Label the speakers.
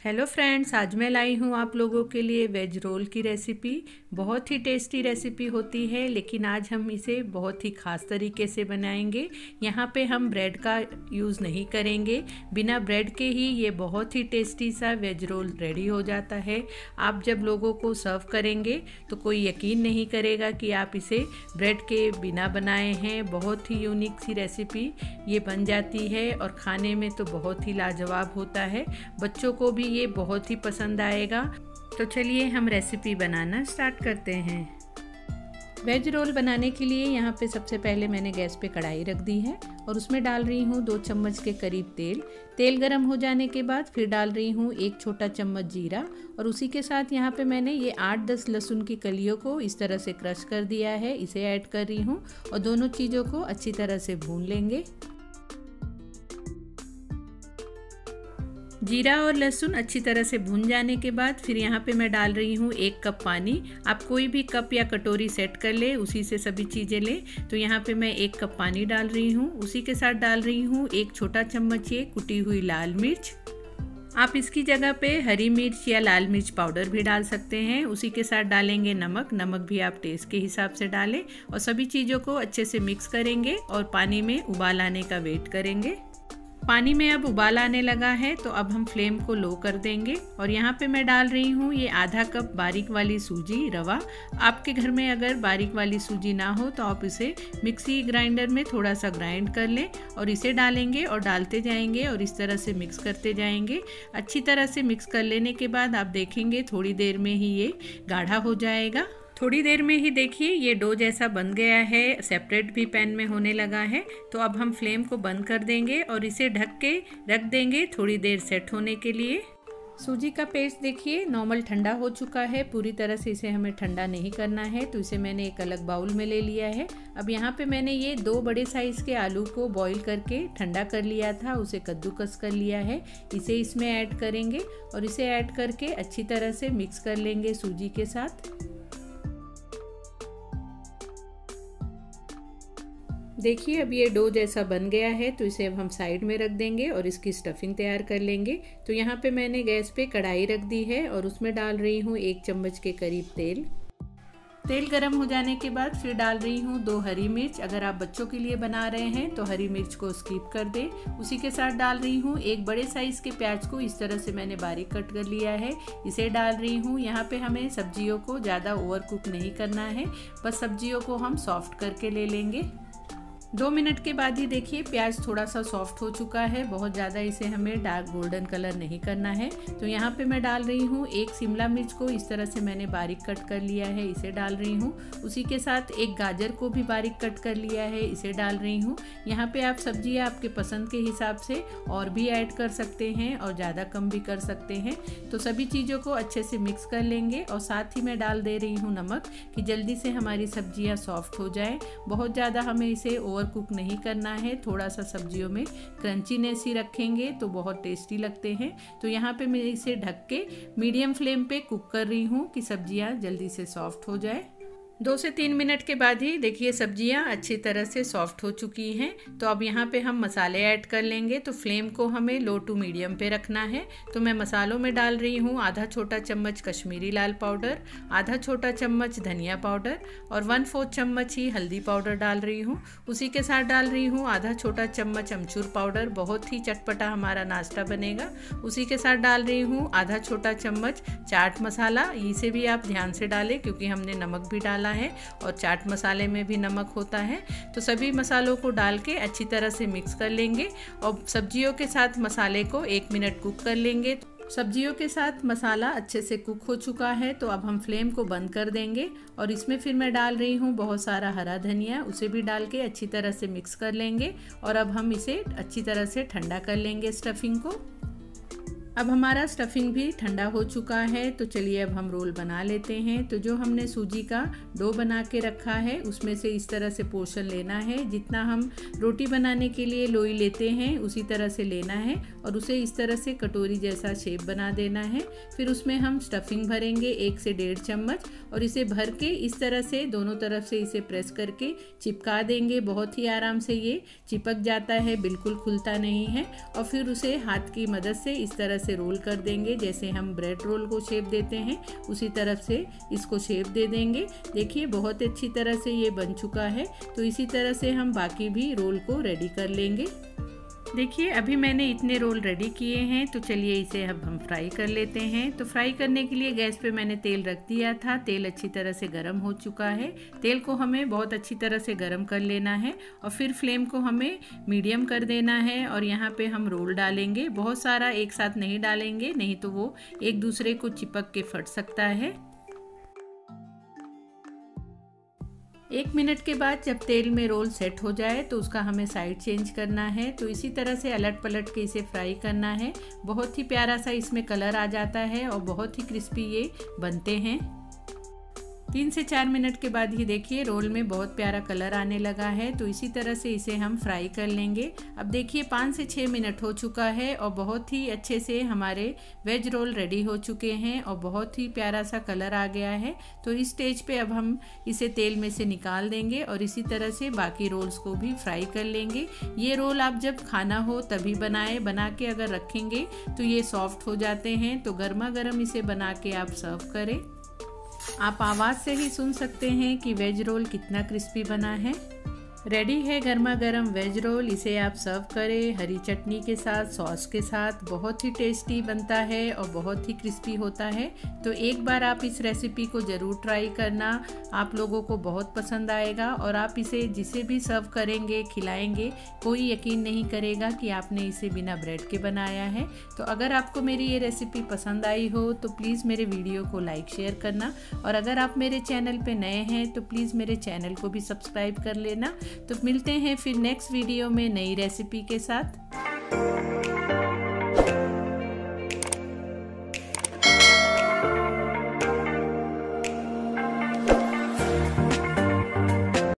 Speaker 1: Hello friends आज मैं लाई हूँ आप लोगों के लिए वेज रोल की रेसिपी बहुत ही टेस्टी रेसिपी होती है, लेकिन आज हम इसे बहुत ही ख़ास तरीके से बनाएँगे। यहाँ पे हम ब्रेड का यूज़ नहीं करेंगे। बिना ब्रेड के ही ये बहुत ही टेस्टी सा वेज रोल रेडी हो जाता है। आप जब लोगों को सर्व करेंगे तो कोई यकीन नहीं करेगा कि आप इसे ब्रेड के बिना बनाए हैं। बहुत ही यूनिक सी रेसिपी ये बन जाती है और खाने में तो बहुत ही लाजवाब होता है। बच्चों को भी ये बहुत ही पसंद आएगा। तो चलिए हम रेसिपी बनाना स्टार्ट करते हैं। वेज रोल बनाने के लिए यहाँ पे सबसे पहले मैंने गैस पे कढ़ाई रख दी है और उसमें डाल रही हूँ दो चम्मच के करीब तेल। तेल गरम हो जाने के बाद फिर डाल रही हूँ एक छोटा चम्मच जीरा और उसी के साथ यहाँ पे मैंने ये आठ दस लहसुन की कलियों को इस तरह से क्रश कर दिया है। इसे ऐड कर रही हूँ और दोनों चीज़ों को अच्छी तरह से भून लेंगे। जीरा और लहसुन अच्छी तरह से भून जाने के बाद फिर यहाँ पे मैं डाल रही हूँ एक कप पानी। आप कोई भी कप या कटोरी सेट कर ले, उसी से सभी चीज़ें ले। तो यहाँ पे मैं एक कप पानी डाल रही हूँ। उसी के साथ डाल रही हूँ एक छोटा चम्मच ये कुटी हुई लाल मिर्च। आप इसकी जगह पे हरी मिर्च या लाल मिर्च पाउडर भी डाल सकते हैं। उसी के साथ डालेंगे नमक। नमक भी आप टेस्ट के हिसाब से डालें और सभी चीज़ों को अच्छे से मिक्स करेंगे और पानी में उबाल आने का वेट करेंगे। पानी में अब उबाल आने लगा है तो अब हम फ्लेम को लो कर देंगे। और यहाँ पे मैं डाल रही हूँ ये आधा कप बारीक वाली सूजी, रवा। आपके घर में अगर बारीक वाली सूजी ना हो तो आप इसे मिक्सी ग्राइंडर में थोड़ा सा ग्राइंड कर लें और इसे डालेंगे और डालते जाएँगे और इस तरह से मिक्स करते जाएँगे। अच्छी तरह से मिक्स कर लेने के बाद आप देखेंगे थोड़ी देर में ही ये गाढ़ा हो जाएगा। थोड़ी देर में ही देखिए, ये डो जैसा बन गया है, सेपरेट भी पैन में होने लगा है। तो अब हम फ्लेम को बंद कर देंगे और इसे ढक के रख देंगे थोड़ी देर सेट होने के लिए। सूजी का पेस्ट देखिए, नॉर्मल ठंडा हो चुका है। पूरी तरह से इसे हमें ठंडा नहीं करना है तो इसे मैंने एक अलग बाउल में ले लिया है। अब यहाँ पे मैंने ये दो बड़े साइज़ के आलू को बॉईल करके ठंडा कर लिया था, उसे कद्दूकस कर लिया है। इसे इसमें ऐड करेंगे और इसे ऐड करके अच्छी तरह से मिक्स कर लेंगे सूजी के साथ। देखिए, अब ये डो जैसा बन गया है तो इसे अब हम साइड में रख देंगे और इसकी स्टफिंग तैयार कर लेंगे। तो यहाँ पे मैंने गैस पे कढ़ाई रख दी है और उसमें डाल रही हूँ एक चम्मच के करीब तेल। तेल गरम हो जाने के बाद फिर डाल रही हूँ दो हरी मिर्च। अगर आप बच्चों के लिए बना रहे हैं तो हरी मिर्च को स्किप कर दें। उसी के साथ डाल रही हूँ एक बड़े साइज़ के प्याज को, इस तरह से मैंने बारीक कट कर लिया है। इसे डाल रही हूँ, यहाँ पे हमें सब्जियों को ज़्यादा ओवर कुक नहीं करना है। बस सब्जियों को हम सॉफ्ट करके ले लेंगे। दो मिनट के बाद ही देखिए, प्याज थोड़ा सा सॉफ्ट हो चुका है। बहुत ज़्यादा इसे हमें डार्क गोल्डन कलर नहीं करना है। तो यहाँ पे मैं डाल रही हूँ एक शिमला मिर्च को। इस तरह से मैंने बारीक कट कर लिया है, इसे डाल रही हूँ। उसी के साथ एक गाजर को भी बारीक कट कर लिया है, इसे डाल रही हूँ। यहाँ पे आप सब्ज़ियाँ आपके पसंद के हिसाब से और भी ऐड कर सकते हैं और ज़्यादा कम भी कर सकते हैं। तो सभी चीज़ों को अच्छे से मिक्स कर लेंगे और साथ ही मैं डाल दे रही हूँ नमक कि जल्दी से हमारी सब्ज़ियाँ सॉफ्ट हो जाए। बहुत ज़्यादा हमें इसे ओवर कुक नहीं करना है थोड़ा सा सब्जियों में क्रंचीनेस ही रखेंगे तो बहुत टेस्टी लगते हैं। तो यहाँ पे मैं इसे ढक के मीडियम फ्लेम पे कुक कर रही हूँ कि सब्ज़ियाँ जल्दी से सॉफ्ट हो जाए। दो से तीन मिनट के बाद ही देखिए सब्ज़ियाँ अच्छी तरह से सॉफ्ट हो चुकी हैं। तो अब यहाँ पे हम मसाले ऐड कर लेंगे। तो फ्लेम को हमें लो टू मीडियम पे रखना है। तो मैं मसालों में डाल रही हूँ आधा छोटा चम्मच कश्मीरी लाल पाउडर, आधा छोटा चम्मच धनिया पाउडर और वन फोर्थ चम्मच ही हल्दी पाउडर डाल रही हूँ। उसी के साथ डाल रही हूँ आधा छोटा चम्मच अमचूर पाउडर। बहुत ही चटपटा हमारा नाश्ता बनेगा। उसी के साथ डाल रही हूँ आधा छोटा चम्मच चाट मसाला। इसे भी आप ध्यान से डालें क्योंकि हमने नमक भी डाला डालना है और चाट मसाले में भी नमक होता है। तो सभी मसालों को डाल के अच्छी तरह से मिक्स कर लेंगे और सब्जियों के साथ मसाले को एक मिनट कुक कर लेंगे। सब्जियों के साथ मसाला अच्छे से कुक हो चुका है तो अब हम फ्लेम को बंद कर देंगे और इसमें फिर मैं डाल रही हूँ बहुत सारा हरा धनिया, उसे भी डाल के अच्छी तरह से मिक्स कर लेंगे और अब हम इसे अच्छी तरह से ठंडा कर लेंगे स्टफिंग को। अब हमारा स्टफिंग भी ठंडा हो चुका है तो चलिए अब हम रोल बना लेते हैं। तो जो हमने सूजी का डो बना के रखा है, उसमें से इस तरह से पोर्शन लेना है। जितना हम रोटी बनाने के लिए लोई लेते हैं, उसी तरह से लेना है। और उसे इस तरह से कटोरी जैसा शेप बना देना है। फिर उसमें हम स्टफिंग भरेंगे एक से डेढ़ चम्मच और इसे भर के इस तरह से दोनों तरफ़ से इसे प्रेस करके चिपका देंगे। बहुत ही आराम से ये चिपक जाता है, बिल्कुल खुलता नहीं है और फिर उसे हाथ की मदद से इस तरह से रोल कर देंगे। जैसे हम ब्रेड रोल को शेप देते हैं, उसी तरफ़ से इसको शेप दे देंगे। देखिए, बहुत अच्छी तरह से ये बन चुका है। तो इसी तरह से हम बाकी भी रोल को रेडी कर लेंगे। देखिए, अभी मैंने इतने रोल रेडी किए हैं तो चलिए इसे अब हम फ्राई कर लेते हैं। तो फ्राई करने के लिए गैस पे मैंने तेल रख दिया था। तेल अच्छी तरह से गर्म हो चुका है। तेल को हमें बहुत अच्छी तरह से गर्म कर लेना है और फिर फ्लेम को हमें मीडियम कर देना है और यहाँ पे हम रोल डालेंगे। बहुत सारा एक साथ नहीं डालेंगे, नहीं तो वो एक दूसरे को चिपक के फट सकता है। एक मिनट के बाद जब तेल में रोल सेट हो जाए तो उसका हमें साइड चेंज करना है। तो इसी तरह से अलट पलट के इसे फ्राई करना है। बहुत ही प्यारा सा इसमें कलर आ जाता है और बहुत ही क्रिस्पी ये बनते हैं। तीन से चार मिनट के बाद ही देखिए, रोल में बहुत प्यारा कलर आने लगा है तो इसी तरह से इसे हम फ्राई कर लेंगे। अब देखिए, पाँच से छः मिनट हो चुका है और बहुत ही अच्छे से हमारे वेज रोल रेडी हो चुके हैं और बहुत ही प्यारा सा कलर आ गया है। तो इस स्टेज पे अब हम इसे तेल में से निकाल देंगे और इसी तरह से बाकी रोल्स को भी फ्राई कर लेंगे। ये रोल आप जब खाना हो तभी बनाए, बना के अगर रखेंगे तो ये सॉफ्ट हो जाते हैं। तो गर्मा गर्म इसे बना के आप सर्व करें। आप आवाज़ से ही सुन सकते हैं कि वेज रोल कितना क्रिस्पी बना है। रेडी है गर्मा गर्म वेज रोल, इसे आप सर्व करें। हरी चटनी के साथ, सॉस के साथ, बहुत ही टेस्टी बनता है और बहुत ही क्रिस्पी होता है। तो एक बार आप इस रेसिपी को ज़रूर ट्राई करना। आप लोगों को बहुत पसंद आएगा और आप इसे जिसे भी सर्व करेंगे, खिलाएँगे, कोई यकीन नहीं करेगा कि आपने इसे बिना ब्रेड के बनाया है। तो अगर आपको मेरी ये रेसिपी पसंद आई हो तो प्लीज़ मेरे वीडियो को लाइक, शेयर करना। और अगर आप मेरे चैनल पर नए हैं तो प्लीज़ मेरे चैनल को भी सब्सक्राइब कर लेना। तो मिलते हैं फिर नेक्स्ट वीडियो में नई रेसिपी के साथ।